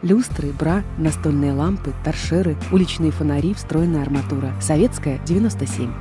Люстры, бра, настольные лампы, торшеры, уличные фонари, встроенная арматура. Советская, 97.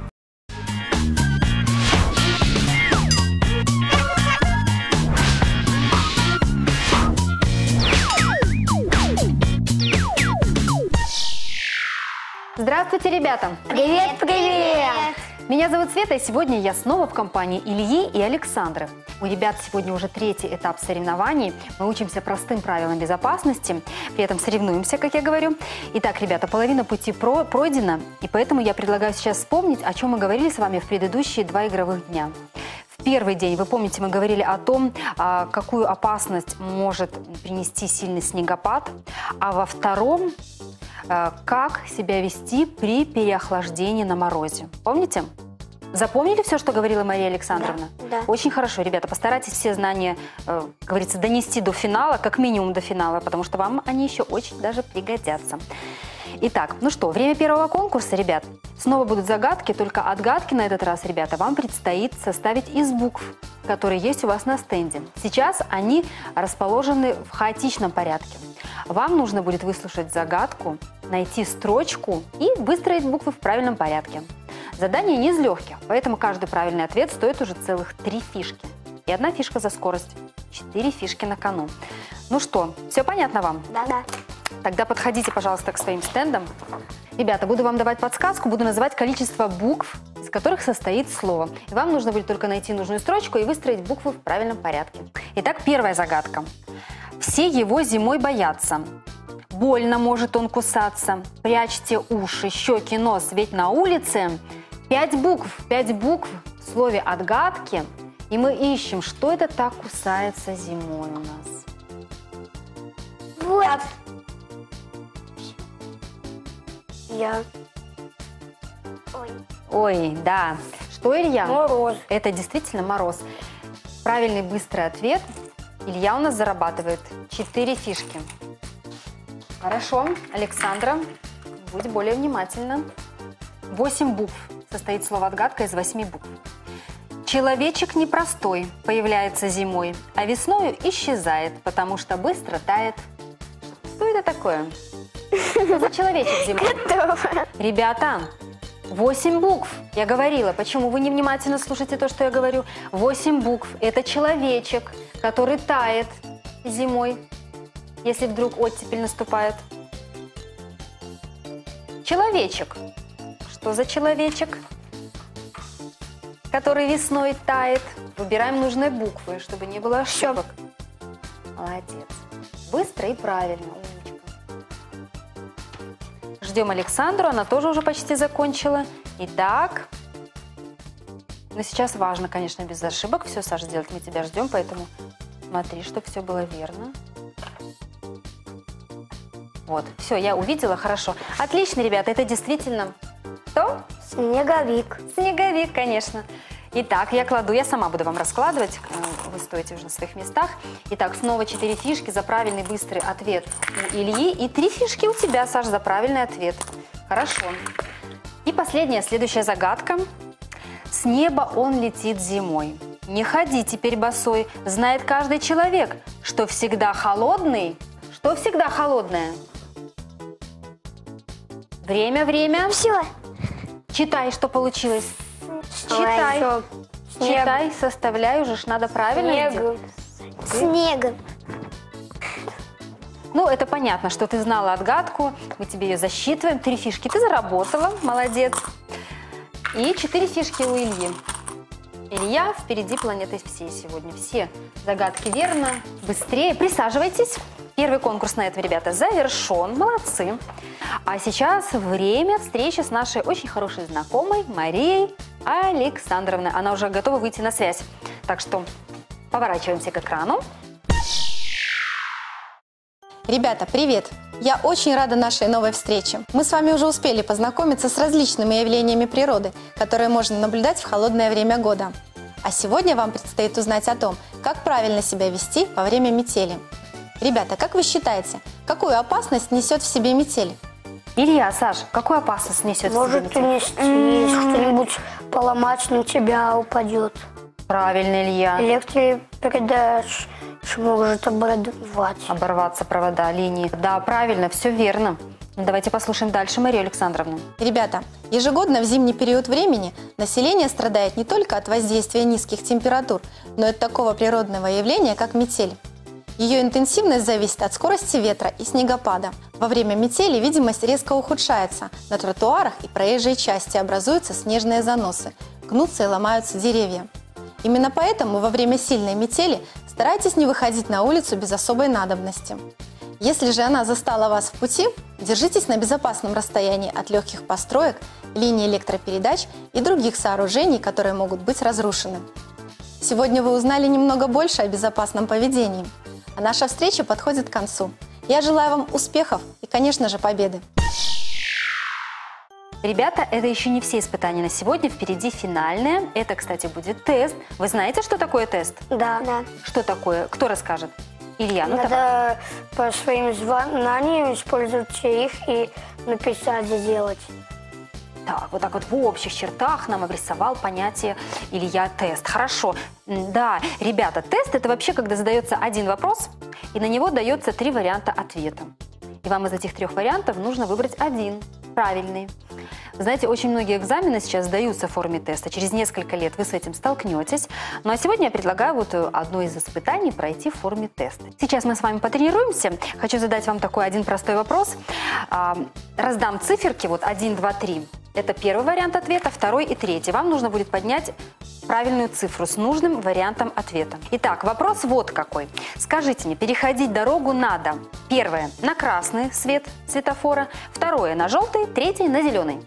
Здравствуйте, ребята! Привет, привет! Меня зовут Света, и сегодня я снова в компании Ильи и Александры. У ребят сегодня уже третий этап соревнований. Мы учимся простым правилам безопасности, при этом соревнуемся, как я говорю. Итак, ребята, половина пути про пройдена, и поэтому я предлагаю сейчас вспомнить, о чем мы говорили с вами в предыдущие два игровых дня. Первый день, вы помните, мы говорили о том, а, какую опасность может принести сильный снегопад, а во втором как себя вести при переохлаждении на морозе. Помните? Запомнили все, что говорила Мария Александровна? Да, да. Очень хорошо, ребята, постарайтесь все знания, э, как говорится, донести до финала, как минимум до финала, потому что вам они еще очень даже пригодятся. Итак, ну что, время первого конкурса, ребят. Снова будут загадки, только отгадки на этот раз, ребята, вам предстоит составить из букв, которые есть у вас на стенде. Сейчас они расположены в хаотичном порядке. Вам нужно будет выслушать загадку, найти строчку и выстроить буквы в правильном порядке. Задание не из легких, поэтому каждый правильный ответ стоит уже целых три фишки. И одна фишка за скорость. Четыре фишки на кону. Ну что, все понятно вам? Да, да. Тогда подходите, пожалуйста, к своим стендам. Ребята, буду вам давать подсказку, буду называть количество букв, из которых состоит слово. И вам нужно будет только найти нужную строчку и выстроить буквы в правильном порядке. Итак, первая загадка. Все его зимой боятся. Больно может он кусаться. Прячьте уши, щеки, нос, ведь на улице пять букв, пять букв в слове отгадки. И мы ищем, что это так кусается зимой у нас. Вот. Я. Ой. Ой, да. Что, Илья? Мороз. Это действительно мороз. Правильный быстрый ответ. Илья у нас зарабатывает 4 фишки. Хорошо, Александра, будь более внимательна. 8 букв состоит слово отгадка из 8 букв. Человечек непростой, появляется зимой, а весною исчезает, потому что быстро тает. Что это такое? Что за человечек зимой? Ребята, 8 букв. Я говорила, почему вы невнимательно слушаете то, что я говорю? 8 букв. Это человечек, который тает зимой, если вдруг оттепель наступает. Человечек. Что за человечек? Который весной тает. Выбираем нужные буквы, чтобы не было ошибок. Молодец. Быстро и правильно. Ждем Александру, она тоже уже почти закончила. Итак, но сейчас важно, конечно, без ошибок все, Саша, сделать. Мы тебя ждем, поэтому смотри, чтобы все было верно. Вот, все, я увидела, хорошо. Отлично, ребята, это действительно кто? Снеговик. Снеговик, конечно. Итак, я кладу, я сама буду вам раскладывать, э, вы стоите уже на своих местах. Итак, снова 4 фишки за правильный быстрый ответ у Ильи и 3 фишки у тебя, Саш, за правильный ответ. Хорошо. И последняя, следующая загадка. С неба он летит зимой. Не ходи теперь босой, знает каждый человек, что всегда холодный. Что всегда холодное? Время, время. Все. Читай, что получилось. Читай. Читай, составляй, уже ж надо правильно. Снег. Ну, это понятно, что ты знала отгадку, мы тебе ее засчитываем. Три фишки ты заработала, молодец. И четыре фишки у Ильи. Илья впереди планеты всей сегодня. Все загадки верно. Быстрее присаживайтесь. Первый конкурс на этом, ребята, завершен. Молодцы. А сейчас время встречи с нашей очень хорошей знакомой Марией Александровной. Она уже готова выйти на связь. Так что поворачиваемся к экрану. Ребята, привет! Я очень рада нашей новой встрече. Мы с вами уже успели познакомиться с различными явлениями природы, которые можно наблюдать в холодное время года. А сегодня вам предстоит узнать о том, как правильно себя вести во время метели. Ребята, как вы считаете, какую опасность несет в себе метель? Илья, Саш, какую опасность несет в себе Может метель? унести, что-нибудь поломать, на тебя упадет. Правильно, Илья. Электропередач что может оборвать. Оборваться провода, линии. Да, правильно, все верно. Давайте послушаем дальше Марию Александровну. Ребята, ежегодно в зимний период времени население страдает не только от воздействия низких температур, но и от такого природного явления, как метель. Ее интенсивность зависит от скорости ветра и снегопада. Во время метели видимость резко ухудшается. На тротуарах и проезжей части образуются снежные заносы. Гнутся и ломаются деревья. Именно поэтому во время сильной метели старайтесь не выходить на улицу без особой надобности. Если же она застала вас в пути, держитесь на безопасном расстоянии от легких построек, линий электропередач и других сооружений, которые могут быть разрушены. Сегодня вы узнали немного больше о безопасном поведении. А наша встреча подходит к концу. Я желаю вам успехов и, конечно же, победы. Ребята, это еще не все испытания на сегодня. Впереди финальное. Это, кстати, будет тест. Вы знаете, что такое тест? Да. да. Что такое? Кто расскажет? Илья, ну давай. Надо по своим знаниям использовать их и написать, сделать. Так, вот так вот в общих чертах нам обрисовал понятие Илья тест. Хорошо. Да, ребята, тест это вообще, когда задается один вопрос, и на него дается три варианта ответа. И вам из этих трех вариантов нужно выбрать один, правильный. Знаете, очень многие экзамены сейчас сдаются в форме теста. Через несколько лет вы с этим столкнетесь. Ну а сегодня я предлагаю вот э, одно из испытаний пройти в форме теста. Сейчас мы с вами потренируемся. Хочу задать вам такой один простой вопрос. А, Раздам циферки, вот 1, 2, 3. Это первый вариант ответа, второй и третий. Вам нужно будет поднять правильную цифру с нужным вариантом ответа. Итак, вопрос вот какой. Скажите мне, переходить дорогу надо. Первое – на красный свет светофора. Второе – на желтый. Третье – на зеленый.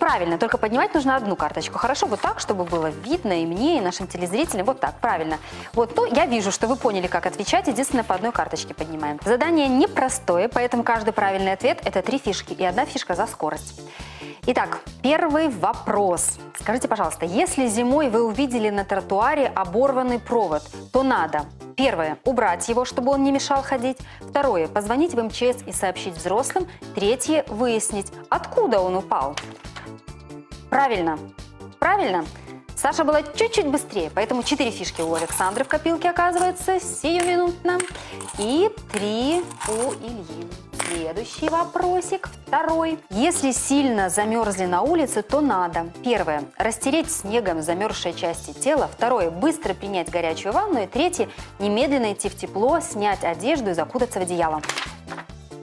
Правильно, только поднимать нужно одну карточку. Хорошо, вот так, чтобы было видно и мне, и нашим телезрителям. Вот так, правильно. Вот, ну, я вижу, что вы поняли, как отвечать. Единственное, по одной карточке поднимаем. Задание непростое, поэтому каждый правильный ответ – это три фишки. И одна фишка за скорость. Итак, первый вопрос. Скажите, пожалуйста, если зимой вы увидели на тротуаре оборванный провод, то надо Первое. Убрать его, чтобы он не мешал ходить. Второе. Позвонить в МЧС и сообщить взрослым. Третье. Выяснить, откуда он упал. Правильно. Правильно. Саша была чуть-чуть быстрее, поэтому четыре фишки у Александры в копилке оказывается сиюминутно. И три у Ильи. Следующий вопросик, второй. Если сильно замерзли на улице, то надо. Первое. Растереть снегом замерзшие части тела. Второе. Быстро принять горячую ванну. И третье. Немедленно идти в тепло, снять одежду и закутаться в одеяло.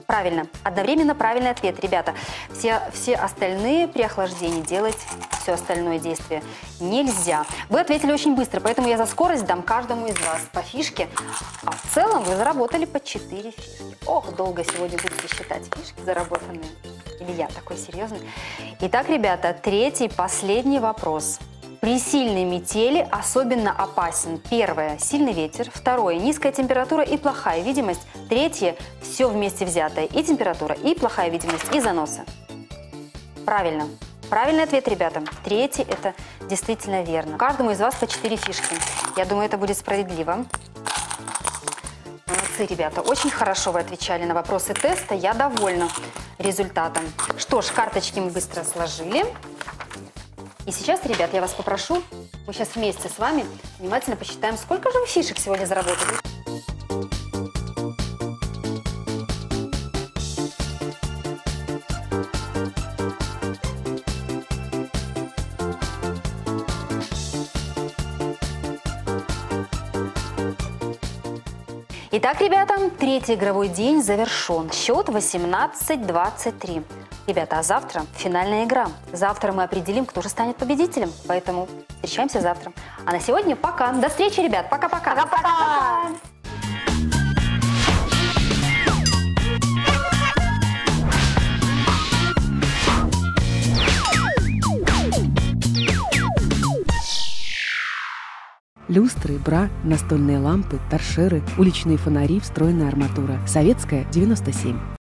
Правильно. Одновременно правильный ответ, ребята. Все, все остальные при охлаждении делать все остальное действие нельзя. Вы ответили очень быстро, поэтому я за скорость дам каждому из вас по фишке. А в целом вы заработали по 4 фишки. Ох, долго сегодня будете считать фишки заработанные. Или я такой серьезный. Итак, ребята, третий, последний вопрос. При сильной метели особенно опасен первое – сильный ветер, второе – низкая температура и плохая видимость, третье – все вместе взятое – и температура, и плохая видимость, и заносы. Правильно. Правильный ответ, ребята. Третий – это действительно верно. Каждому из вас по 4 фишки. Я думаю, это будет справедливо. Молодцы, ребята. Очень хорошо вы отвечали на вопросы теста. Я довольна результатом. Что ж, карточки мы быстро сложили. И сейчас, ребят, я вас попрошу, мы сейчас вместе с вами внимательно посчитаем, сколько же вы фишек сегодня заработали. Итак, ребята, третий игровой день завершен. Счет 18-23. Ребята, а завтра финальная игра. Завтра мы определим, кто же станет победителем. Поэтому встречаемся завтра. А на сегодня пока. До встречи, ребят. Пока-пока. Пока-пока. Люстры, бра, настольные лампы, торшеры, уличные фонари, встроенная арматура. Советская, 97.